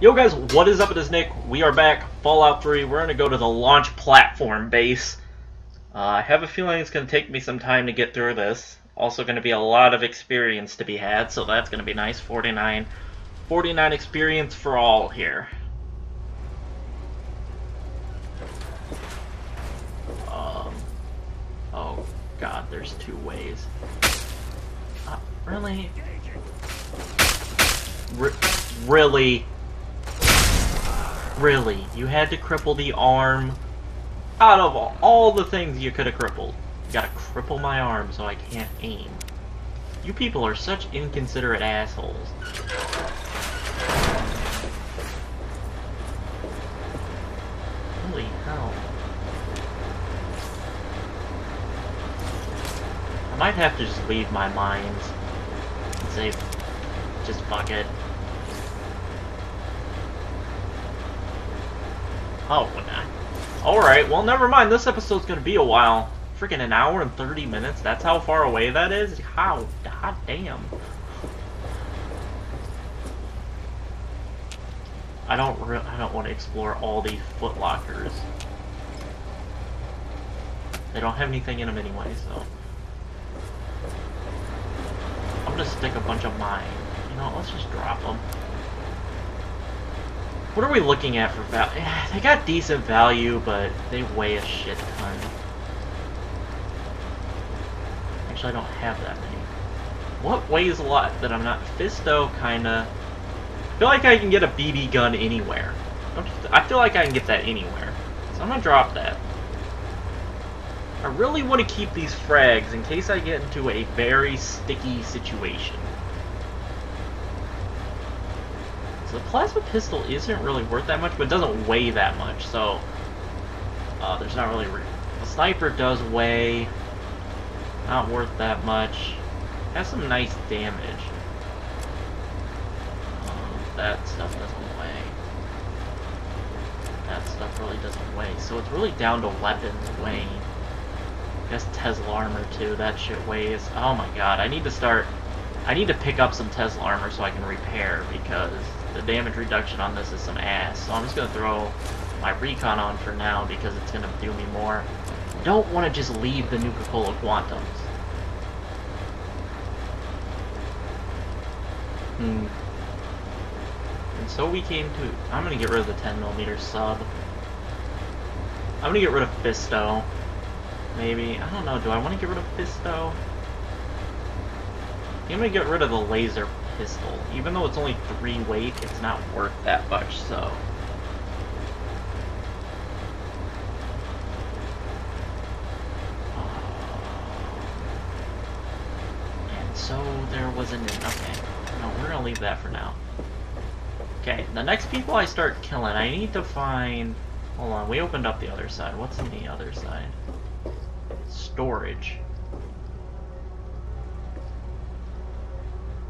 Yo guys, what is up? It is Nick. We are back, Fallout 3. We're going to go to the launch platform base. Uh, I have a feeling it's going to take me some time to get through this. Also going to be a lot of experience to be had, so that's going to be nice. 49, 49 experience for all here. Um, oh god, there's two ways. Uh, really? Really? Really? You had to cripple the arm? Out of all, the things you could have crippled, you gotta cripple my arm so I can't aim. You people are such inconsiderate assholes. Holy hell. I might have to just leave my mines and say, just fuck it. Oh, Alright, well never mind, this episode's gonna be a while. Freaking an hour and 30 minutes, that's how far away that is? How? God damn. I don't I don't want to explore all these footlockers. They don't have anything in them anyway, so... I'm gonna stick a bunch of mine. You know, let's just drop them. What are we looking at for value? Eh, they got decent value, but they weigh a shit ton. Actually, I don't have that many. What weighs a lot that I'm not? Fisto, kinda. I feel like I can get a BB gun anywhere. I feel like I can get that anywhere. So I'm gonna drop that. I really want to keep these frags in case I get into a very sticky situation. So the plasma pistol isn't really worth that much, but it doesn't weigh that much, so uh, there's not really... the sniper does weigh, not worth that much. Has some nice damage. Um, that stuff doesn't weigh. That stuff really doesn't weigh, so it's really down to weapons weighing. I guess Tesla armor too, that shit weighs. Oh my god, I need to start... I need to pick up some Tesla armor so I can repair, because the damage reduction on this is some ass. So I'm just going to throw my recon on for now because it's going to do me more. Don't want to just leave the Nuka-Cola Quantums. Hmm. And so we came to... I'm going to get rid of the 10mm sub. I'm going to get rid of Fisto. Maybe. I don't know. Do I want to get rid of Fisto? I'm going to get rid of the laser pistol. Even though it's only three weight, it's not worth that much, so... Uh, and so there was an... Okay. No, we're gonna leave that for now. Okay, the next people I start killing, I need to find... Hold on, we opened up the other side. What's on the other side? Storage.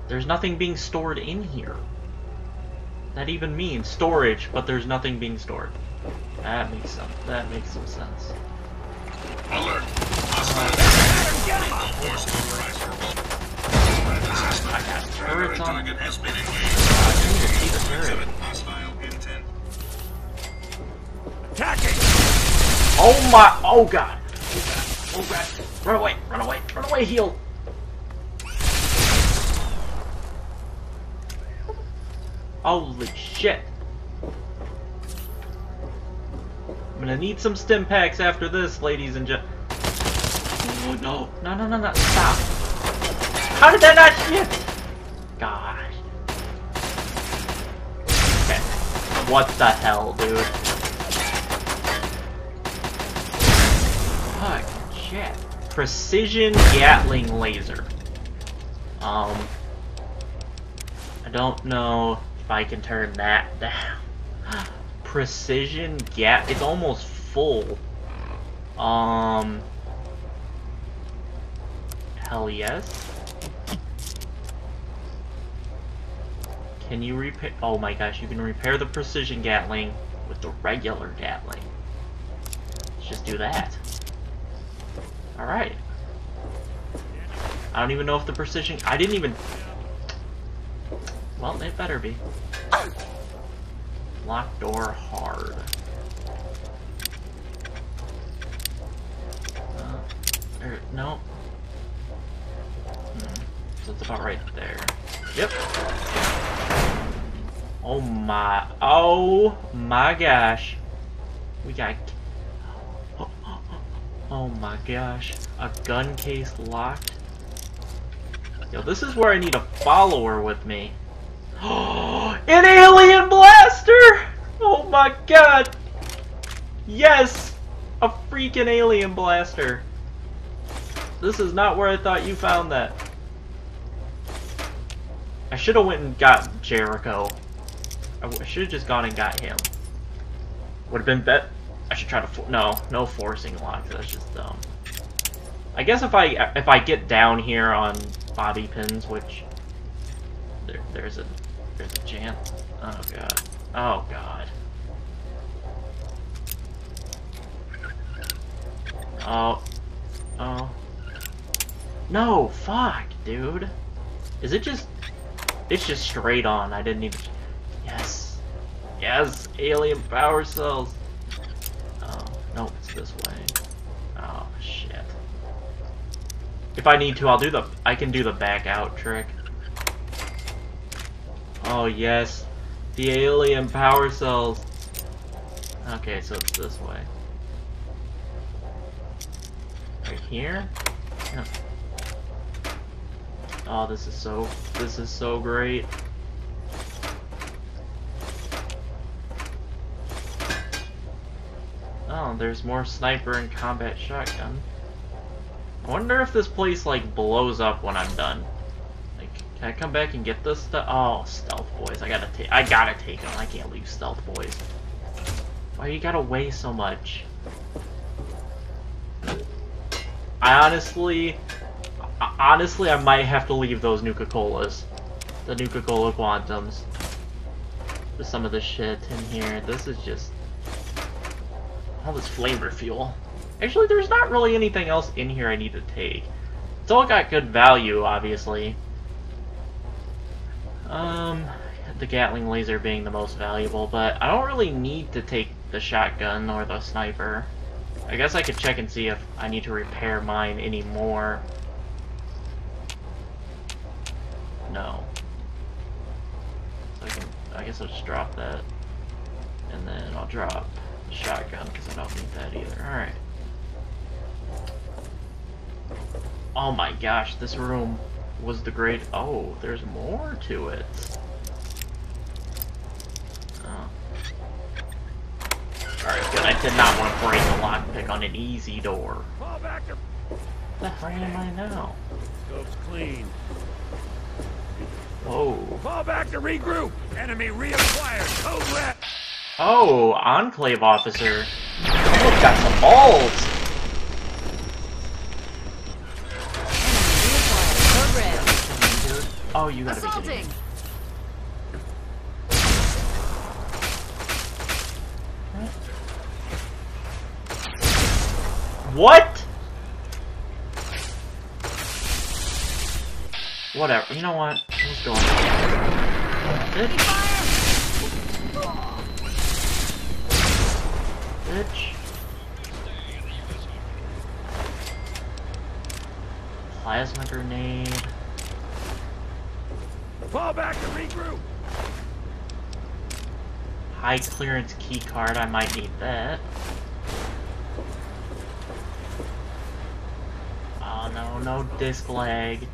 There's nothing being stored in here. That even means storage, but there's nothing being stored. That makes some. That makes some sense. Alert! I got turrets on. I need to see the turret. Attacking! Oh my! Oh god! Oh god! Run away! Run away! Run away! Heal! Holy shit. I'm gonna need some Stimpaks after this, ladies and gentlemen. Oh no. No, no, no, no. Stop. How did that not hit? Gosh. Okay. What the hell, dude? Fuck, shit. Precision Gatling laser. Um, I don't know if I can turn that down. Precision gap. It's almost full. Um. Hell yes. Can you repair? Oh my gosh, you can repair the precision Gatling with the regular Gatling. Let's just do that. Alright. I don't even know if the precision... I didn't even well, it better be. Lock door hard. Uh, er, no. Hmm. So it's about right there. Yep. Oh my, oh my gosh. We got, oh my gosh. A gun case locked. Yo, this is where I need a follower with me. An alien blaster! Oh my god! Yes! A freaking alien blaster! This is not where I thought you found that. I should have went and got Jericho. I should have just gone and got him. Would have been bet. I should try to no, no forcing lock. That's just dumb. I guess if I if I get down here on bobby pins, which there there's a there's a chance. Oh, oh god. Oh god. Oh. Oh. No, fuck, dude. Is it just it's just straight on. I didn't even... Yes. Yes! Alien power cells! Oh, no, it's this way. Oh, shit. If I need to, I'll do the... I can do the back out trick. Oh, yes. The alien power cells. Okay, so it's this way. Right here? Oh, this is so, this is so great. Oh, there's more sniper and combat shotgun. I wonder if this place, like, blows up when I'm done. Can I come back and get this stuff? Oh, stealth boys. I gotta take, I gotta take them. I can't leave stealth boys. Why you gotta weigh so much? I honestly, honestly, I might have to leave those Nuka-Colas. The Nuka-Cola Quantums. For some of the shit in here. This is just... All this flamer fuel. Actually, there's not really anything else in here I need to take. It's all got good value, obviously. Um, the Gatling laser being the most valuable, but I don't really need to take the shotgun or the sniper. I guess I could check and see if I need to repair mine anymore. No. So I can, I guess I'll just drop that. And then I'll drop the shotgun because I don't need that either. Alright. Oh my gosh, this room was the great... Oh, there's more to it. Oh. Alright, good. I did not want to break a lockpick on an easy door. Fall back to... The hell am I now? Scope's clean. Whoa. Fall back to regroup. Enemy reacquired. Code red. Oh, Enclave officer. Oh, got some balls. Oh, you gotta Assaulting. be kidding. me. What? Whatever. You know what? Let's go. Bitch. Bitch. Plasma grenade. Fall back and regroup. High clearance key card. I might need that. Oh no, no disc lag.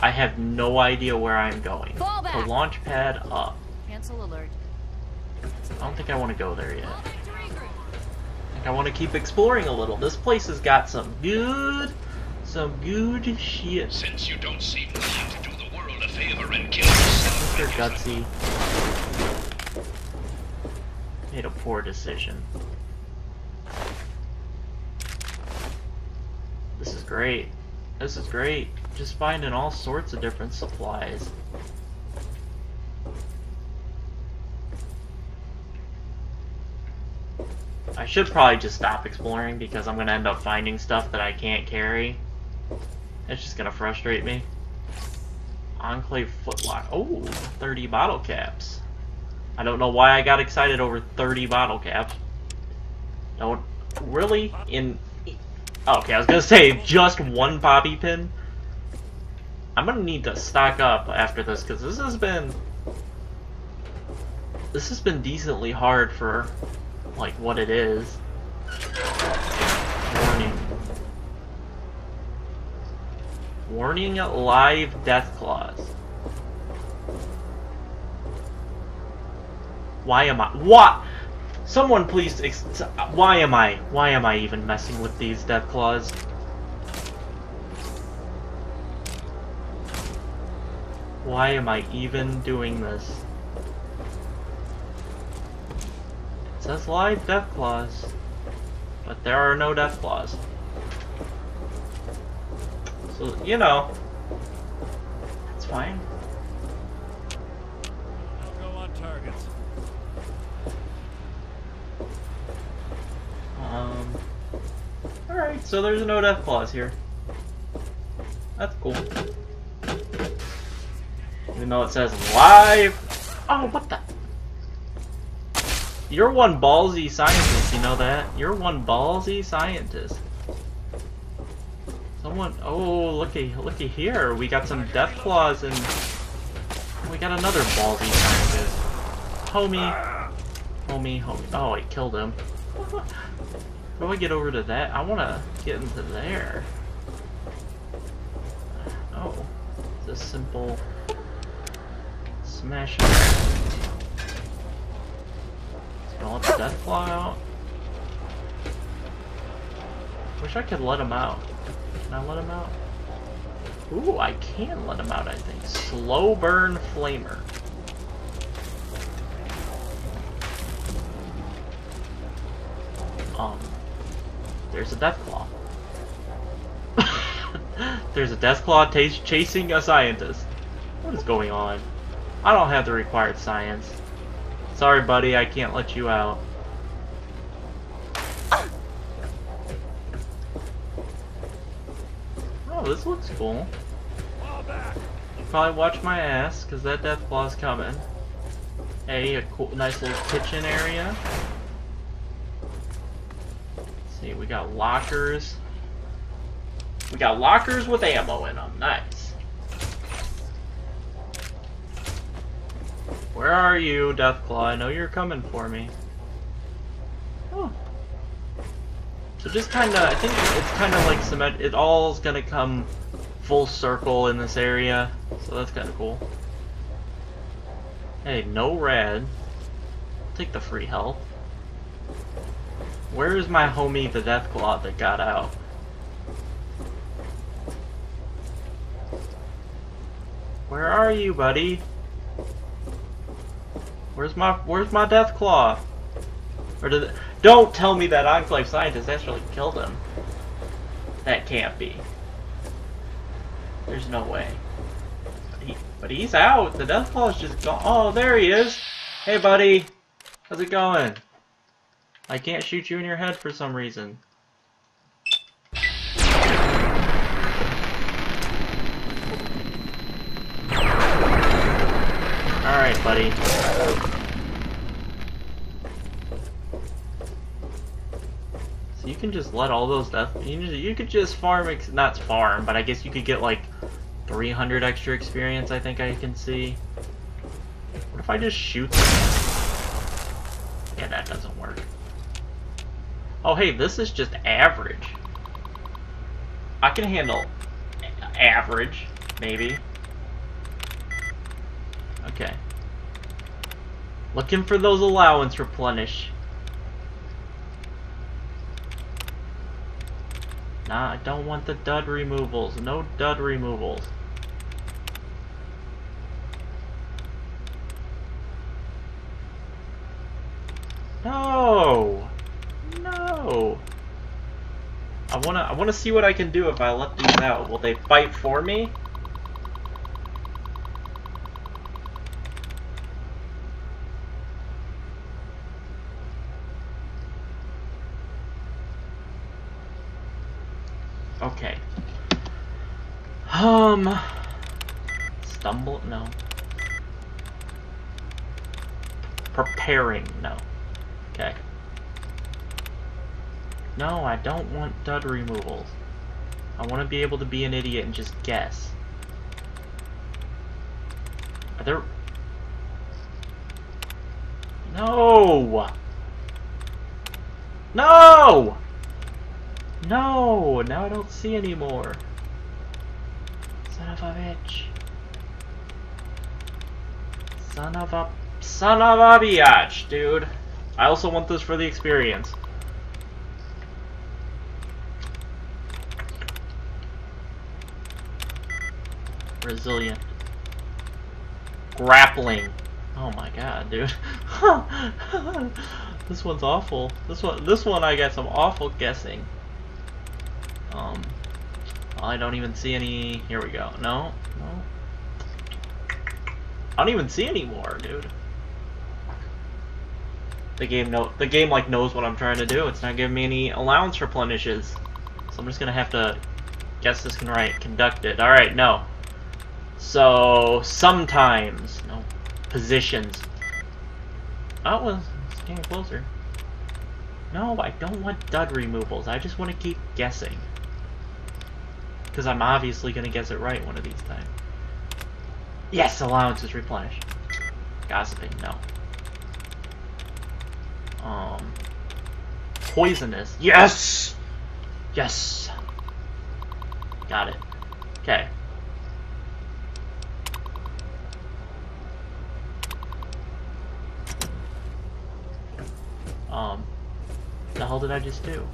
I have no idea where I'm going. Fall back. The launch pad up. Cancel alert. I don't think I want to go there yet. Fall back to regroup. I think I want to keep exploring a little. This place has got some good, some good shit. Since you don't seem willing to do the world a favor and kill yourself, Mr. Gutsy made a poor decision. This is great. This is great. Just finding all sorts of different supplies. I should probably just stop exploring because I'm gonna end up finding stuff that I can't carry. It's just gonna frustrate me. Enclave footlock. Oh, 30 bottle caps. I don't know why I got excited over 30 bottle caps. Don't really in. Okay, I was gonna say just one bobby pin. I'm gonna need to stock up after this because this has been this has been decently hard for like what it is. Warning live Deathclaws. Why am I what? Someone please ex why am I why am I even messing with these Deathclaws? Why am I even doing this? It says live Deathclaws, but there are no Deathclaws. So, you know, it's fine. I'll go on targets. Um, alright, so there's no Deathclaws here. That's cool. Even though it says live. Oh, what the? You're one ballsy scientist, you know that? You're one ballsy scientist. Someone, oh, looky, looky here. We got some death claws and we got another ballsy scientist. Homie, homie, homie. Oh, I killed him. How do I get over to that? I want to get into there. Oh, it's a simple smash. Let the death claw out. Wish I could let him out. Can I let him out? Ooh, I can let him out, I think. Slow burn flamer. Um, there's a death claw. there's a death claw chasing a scientist. What is going on? I don't have the required science. Sorry, buddy, I can't let you out. Oh, this looks cool. Probably watch my ass, because that death claw's coming. Hey, a cool, nice little kitchen area. Let's see, we got lockers. We got lockers with ammo in them. Nice. Where are you, Deathclaw? I know you're coming for me. So just kind of, I think it's kind of like cement. It all's gonna come full circle in this area, so that's kind of cool. Hey, no red. Take the free health. Where is my homie, the Deathclaw, that got out? Where are you, buddy? Where's my Where's my Deathclaw? Or did don't tell me that Enclave scientist actually killed him. That can't be. There's no way. But, he, but he's out. The Deathclaw's just gone. Oh, there he is. Hey, buddy. How's it going? I can't shoot you in your head for some reason. Alright, buddy. You can just let all those death... You, you could just farm... Ex not farm, but I guess you could get like 300 extra experience, I think I can see. What if I just shoot them? Yeah, that doesn't work. Oh, hey, this is just average. I can handle average, maybe. Okay. Looking for those allowance replenish. Nah, I don't want the dud removals. No dud removals. No! No! I wanna I wanna see what I can do if I let these out. Will they fight for me? Okay. Um Stumble? No. Preparing? No. Okay. No, I don't want dud removals. I want to be able to be an idiot and just guess. Are there... No! No! No! Now I don't see anymore. Son of a bitch. Son of a... Son of a biatch, dude. I also want this for the experience. Resilient. Grappling. Oh my god, dude. this one's awful. This one this one I got some awful guessing. Um I don't even see any here we go. No, no. I don't even see any more, dude. The game no the game like knows what I'm trying to do. It's not giving me any allowance replenishes. So I'm just gonna have to guess this can right conduct it. Alright, no. So sometimes no positions. Oh well it's getting closer. No, I don't want dud removals. I just want to keep guessing. Because I'm obviously going to guess it right one of these times. Yes, allowance is replenished. Gossiping, no. Um, poisonous. Yes! Yes! Got it. Okay. Um, the hell did I just do?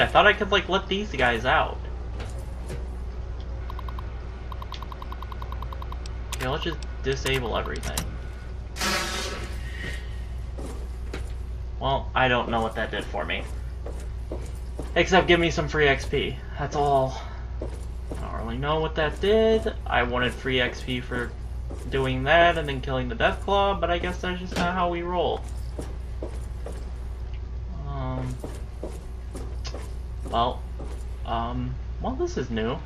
I thought I could, like, let these guys out. Okay, let's just disable everything. Well, I don't know what that did for me. Except give me some free XP. That's all. I don't really know what that did. I wanted free XP for doing that and then killing the Deathclaw, but I guess that's just not how we roll. Well, um, well this is new.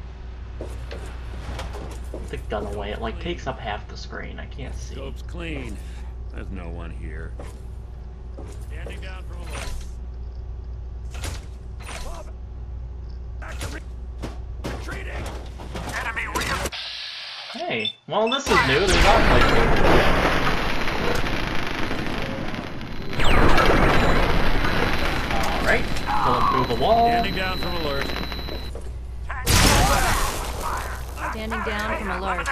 Put the gun away, it like takes up half the screen, I can't see. Scope's clean. There's no one here. Standing down from alert. Bob! Back to re retreating! Enemy real Hey, well this is new, there's all places. Pulling through the wall. Standing down from alert. Standing down from alert.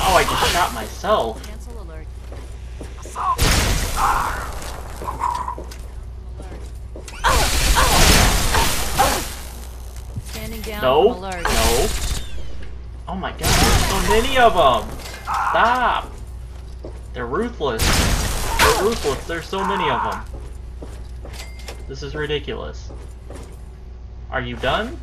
Oh, I just shot myself. Cancel alert. Standing down No, from alert. no. Oh my god, there's so many of them. Stop. They're ruthless. They're ruthless. There's so many of them. This is ridiculous. Are you done?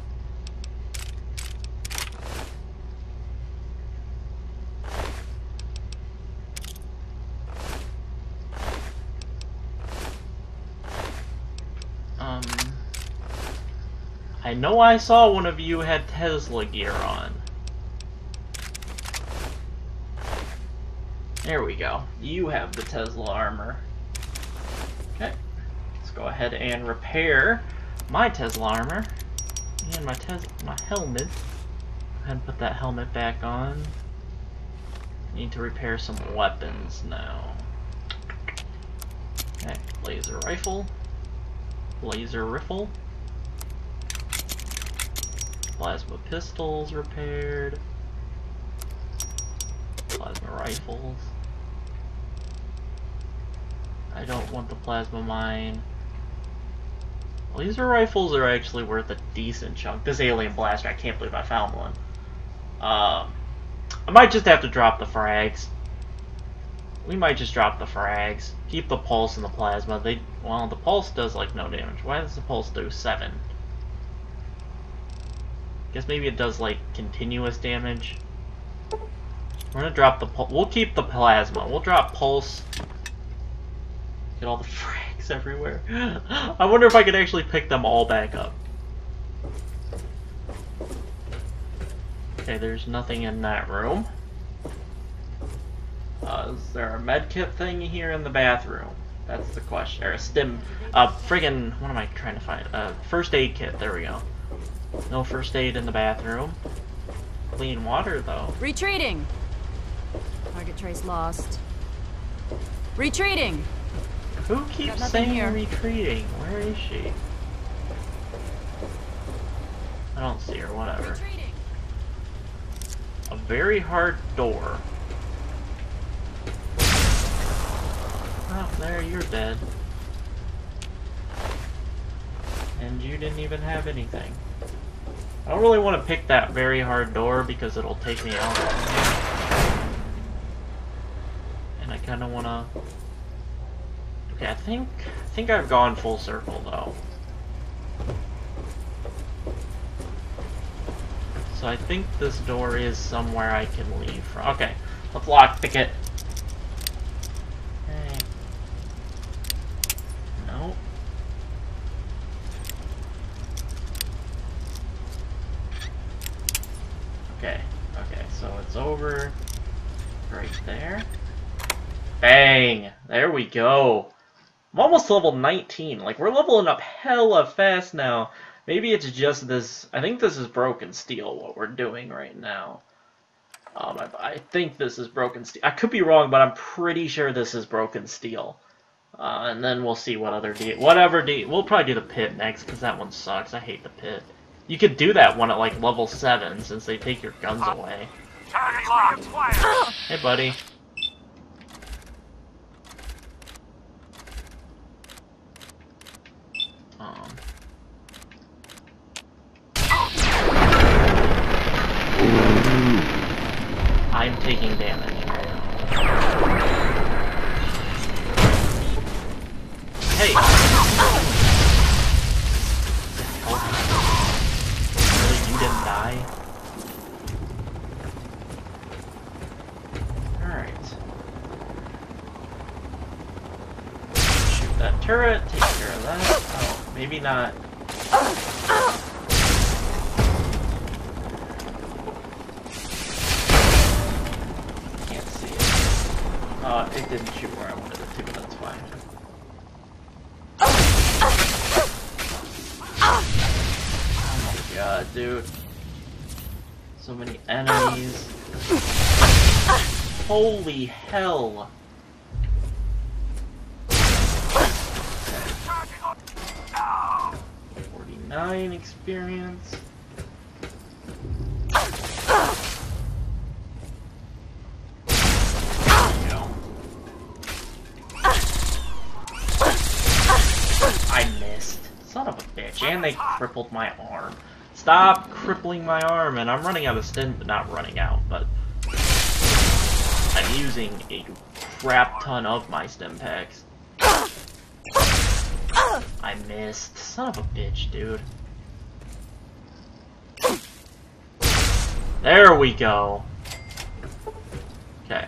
Um, I know I saw one of you had Tesla gear on. There we go. You have the Tesla armor. Okay. Go ahead and repair my Tesla armor. And my Tes my helmet. Go ahead and put that helmet back on. Need to repair some weapons now. Okay, laser rifle. Laser rifle. Plasma pistols repaired. Plasma rifles. I don't want the plasma mine. Laser rifles are actually worth a decent chunk. This alien blaster, I can't believe I found one. Um, I might just have to drop the frags. We might just drop the frags. Keep the pulse and the plasma. They well, the pulse does like no damage. Why does the pulse do seven? Guess maybe it does like continuous damage. We're gonna drop the pul- We'll keep the plasma. We'll drop pulse. Get all the frags everywhere. I wonder if I could actually pick them all back up. Okay, there's nothing in that room. Uh, is there a medkit thing here in the bathroom? That's the question. Or a stim. Uh, friggin'. What am I trying to find? Uh, first aid kit. There we go. No first aid in the bathroom. Clean water, though. Retreating. Target trace lost. Retreating. Who keeps saying here. retreating? Where is she? I don't see her. Whatever. Retreating. A very hard door. Oh, there, you're dead. And you didn't even have anything. I don't really want to pick that very hard door because it'll take me out. And I kind of want to... Okay, I think, I think I've gone full circle though. So I think this door is somewhere I can leave from. Okay, let's lockpick it. Hey. Okay, okay, so it's over right there. Bang! There we go. I'm almost level 19. Like, we're leveling up hella fast now. Maybe it's just this... I think this is broken steel, what we're doing right now. Um, I, I think this is broken steel. I could be wrong, but I'm pretty sure this is broken steel. Uh, and then we'll see what other D... Whatever D... We'll probably do the Pitt next, because that one sucks. I hate the Pitt. You could do that one at, like, level 7, since they take your guns away. Target locked. Hey, buddy. I'm taking damage. Hey! Really, you didn't die? Alright. Shoot that turret, take care of that. Oh, maybe not. Holy hell. Forty-nine experience. I missed. Son of a bitch. And they crippled my arm. Stop crippling my arm. And I'm running out of stim. Not running out, but Using a crap ton of my Stimpaks. I missed. Son of a bitch, dude. There we go. Okay.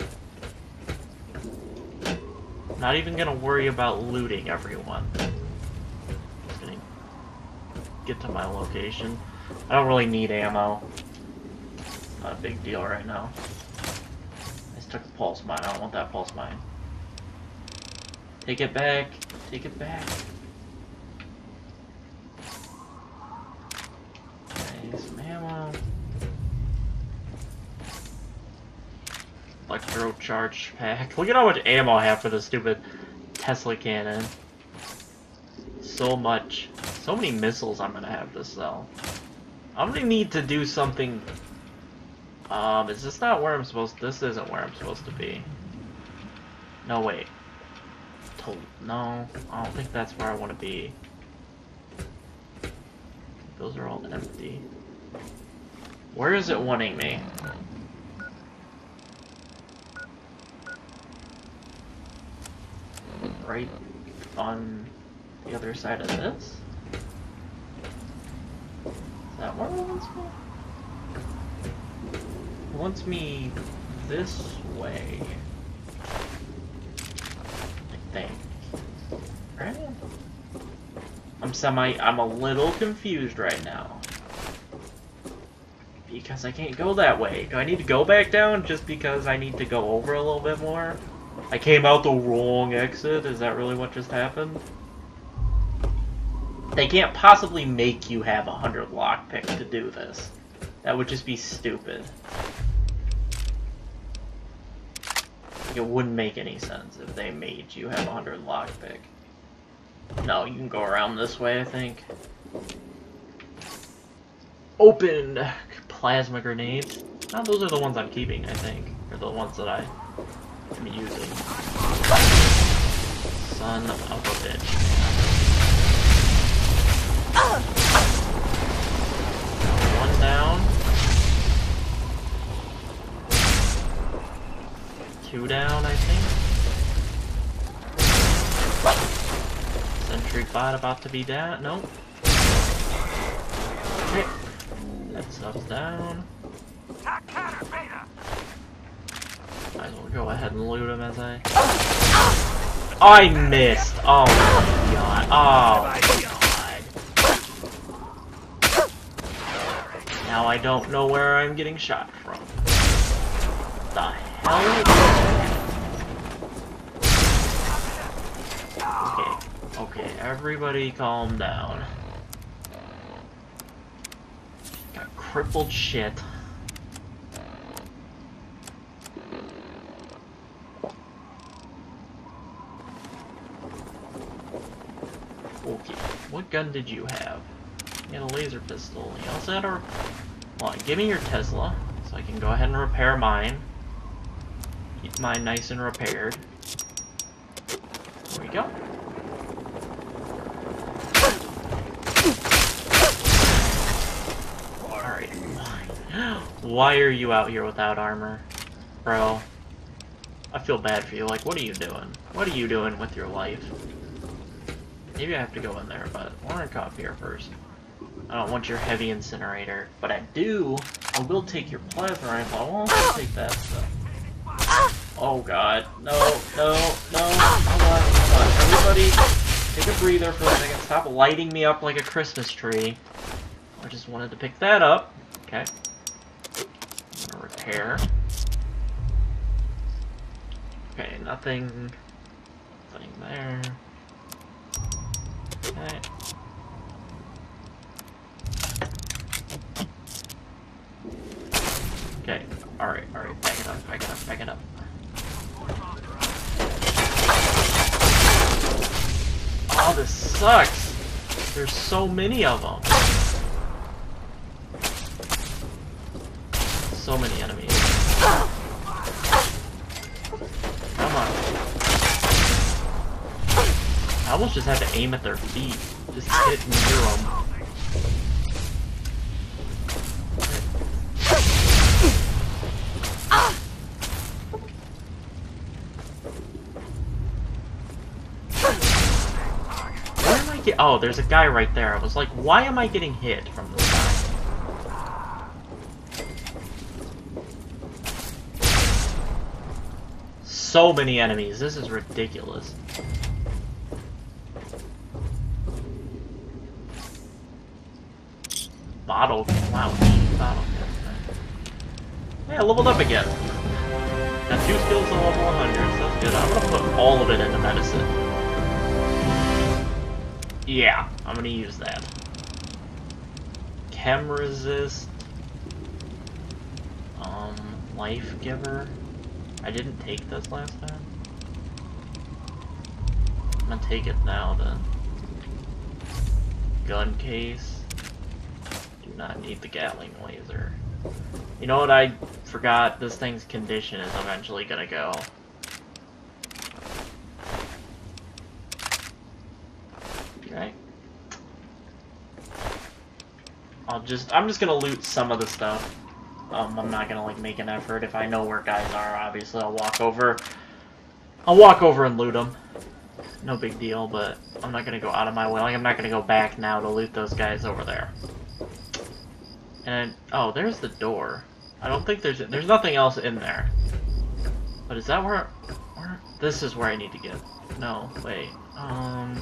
Not even gonna worry about looting everyone. Just gonna get to my location. I don't really need ammo. Not a big deal right now. Took a pulse mine. I don't want that pulse mine. Take it back. Take it back. Some ammo. Electron charge pack. Look at how much ammo I have for the stupid Tesla cannon. So much. So many missiles I'm gonna have to sell. I'm gonna need to do something. Um, is this not where I'm supposed? This isn't where I'm supposed to be. No, wait. To no, I don't think that's where I want to be. Those are all empty. Where is it wanting me? Right on the other side of this? Is that where it wants me? Wants me this way. I think. Right? I'm semi- I'm a little confused right now. Because I can't go that way. Do I need to go back down just because I need to go over a little bit more? I came out the wrong exit? Is that really what just happened? They can't possibly make you have a 100 lockpicks to do this. That would just be stupid. It wouldn't make any sense if they made you have a 100 lockpick. No, you can go around this way, I think. Open plasma grenades. Oh, those are the ones I'm keeping, I think. Or the ones that I am using. Son of a bitch. One down. Two down, I think. Sentry bot about to be down. Nope. Okay. That stuff's down. As well go ahead and loot him as I. I missed! Oh my god. Oh Now I don't know where I'm getting shot from. The hell? Okay, everybody calm down. Got crippled shit. Okay, what gun did you have? You had a laser pistol. You also had a... Well, give me your Tesla, so I can go ahead and repair mine. Keep mine nice and repaired. There we go. Alright. Why are you out here without armor? Bro. I feel bad for you. Like, what are you doing? What are you doing with your life? Maybe I have to go in there, but I want to come up here first. I don't want your heavy incinerator, but I do. I will take your plasma rifle. I won't take that stuff. Oh god. No, no, no. Hold on, hold on. Everybody, take a breather for a second. Stop lighting me up like a Christmas tree. I just wanted to pick that up. Okay. Repair. Okay, nothing. Nothing there. Okay. Okay, alright, alright, back it up, back it up, back it up. Oh, this sucks! There's so many of them. So many enemies. Come on. I almost just had to aim at their feet. Just hit near them. Oh, there's a guy right there. I was like, why am I getting hit from this guy? So many enemies. This is ridiculous. Bottle. Wow. Bottle. Yeah, I leveled up again. Got two skills to level 100, so that's good. I'm gonna put all of it into medicine. Yeah, I'm gonna use that. Chem resist. Um, life giver. I didn't take this last time. I'm gonna take it now then. Gun case. Do not need the Gatling laser. You know what I forgot? This thing's condition is eventually gonna go. Okay. I'll just, I'm just gonna loot some of the stuff. Um, I'm not gonna, like, make an effort. If I know where guys are, obviously I'll walk over. I'll walk over and loot them. No big deal, but I'm not gonna go out of my way. Like, I'm not gonna go back now to loot those guys over there. And, oh, there's the door. I don't think there's, there's nothing else in there. But is that where, where, this is where I need to get. No, wait, um...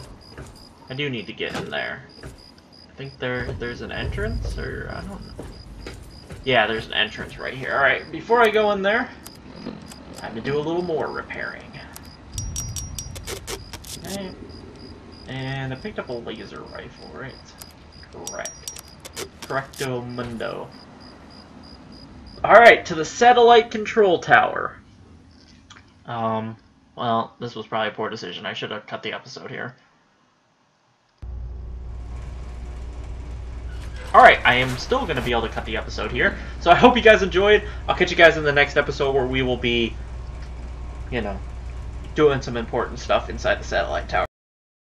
I do need to get in there. I think there there's an entrance, or I don't know. Yeah, there's an entrance right here. Alright, before I go in there, I time to do a little more repairing. Okay. And I picked up a laser rifle, right? Correct. Correcto mundo. Alright, to the satellite control tower. Um, well, this was probably a poor decision. I should have cut the episode here. Alright, I am still going to be able to cut the episode here. So I hope you guys enjoyed. I'll catch you guys in the next episode where we will be, you know, doing some important stuff inside the satellite tower.